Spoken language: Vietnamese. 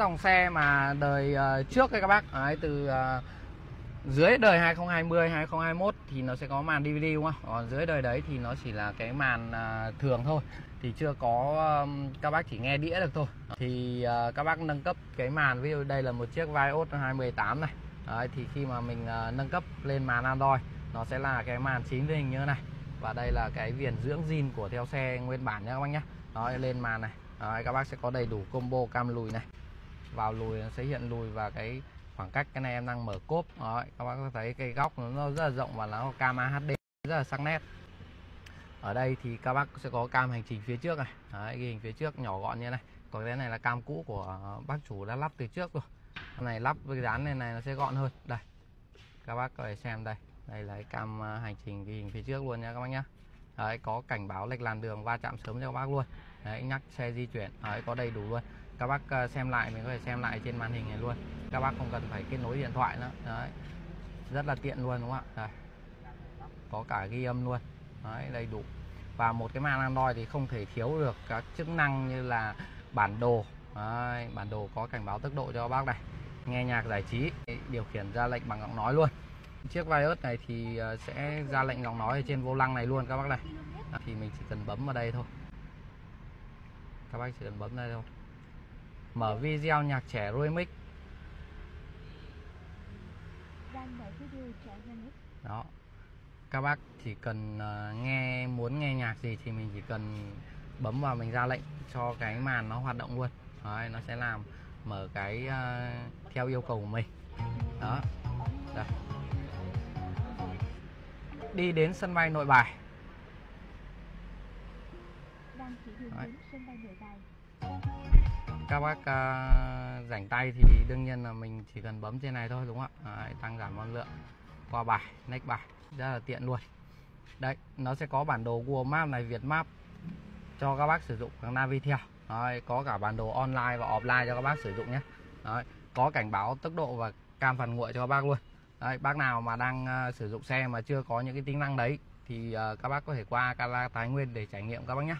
dòng xe mà đời uh, trước các bác ấy, từ uh, dưới đời 2020 2021 thì nó sẽ có màn DVD đúng không? Còn dưới đời đấy thì nó chỉ là cái màn uh, thường thôi. Thì chưa có um, các bác chỉ nghe đĩa được thôi. Thì uh, các bác nâng cấp cái màn ví dụ đây là một chiếc Vios 2018 này. Đấy, thì khi mà mình uh, nâng cấp lên màn Android nó sẽ là cái màn chính hình như thế này. Và đây là cái viền dưỡng zin của theo xe nguyên bản nha các bác nhé đó lên màn này. Đấy, các bác sẽ có đầy đủ combo cam lùi này vào lùi nó sẽ hiện lùi và cái khoảng cách cái này em đang mở cốp. Đấy, các bác có thấy cái góc nó rất là rộng và nó cam HD rất là sắc nét. Ở đây thì các bác sẽ có cam hành trình phía trước này. Đấy, ghi hình phía trước nhỏ gọn như này. Còn cái này là cam cũ của bác chủ đã lắp từ trước rồi. Cái này lắp với dán này này nó sẽ gọn hơn. Đây các bác có thể xem đây. Đây là cái cam à, hành trình ghi hình phía trước luôn nha các bác nhá. Đấy, có cảnh báo lệch làn đường va chạm sớm cho các bác luôn. Đấy, nhắc xe di chuyển. Đấy, có đầy đủ luôn các bác ờ, xem lại mình có thể xem lại trên màn hình này luôn. Các bác không cần phải kết nối điện thoại nữa. Đấy, rất là tiện luôn đúng không ạ? Đây. có cả ghi âm luôn. Đấy, đầy đủ. Và một cái màn Android thì không thể thiếu được các chức năng như là bản đồ. Đấy, bản đồ có cảnh báo tốc độ cho bác này. Nghe nhạc giải trí điều khiển ra lệnh bằng giọng nói luôn. Chiếc Vios này thì ờ, sẽ ra lệnh giọng nói ở trên vô lăng này luôn các bác này. Thì mình chỉ cần bấm vào đây thôi. Các bác chỉ cần bấm đây thôi mở video nhạc trẻ remix. Đó. Các bác chỉ cần nghe muốn nghe nhạc gì thì mình chỉ cần bấm vào mình ra lệnh cho cái màn nó hoạt động luôn. Đấy, nó sẽ làm mở cái uh, theo yêu cầu của mình. Đó. Đây. Đi đến sân bay nội bài các bác uh, rảnh tay thì đương nhiên là mình chỉ cần bấm trên này thôi đúng không ạ? Đấy, tăng giảm âm lượng qua bài nách bài. Rất là tiện luôn. Đấy nó sẽ có bản đồ Google Maps này Việt Map cho các bác sử dụng các Navitel. Đấy, có cả bản đồ online và offline cho các bác sử dụng nhé. Đấy, có cảnh báo tốc độ và cam phản nguội cho các bác luôn. Đấy, bác nào mà đang uh, sử dụng xe mà chưa có những cái tính năng đấy thì uh, các bác có thể qua Cala Thái Nguyên để trải nghiệm các bác nhé.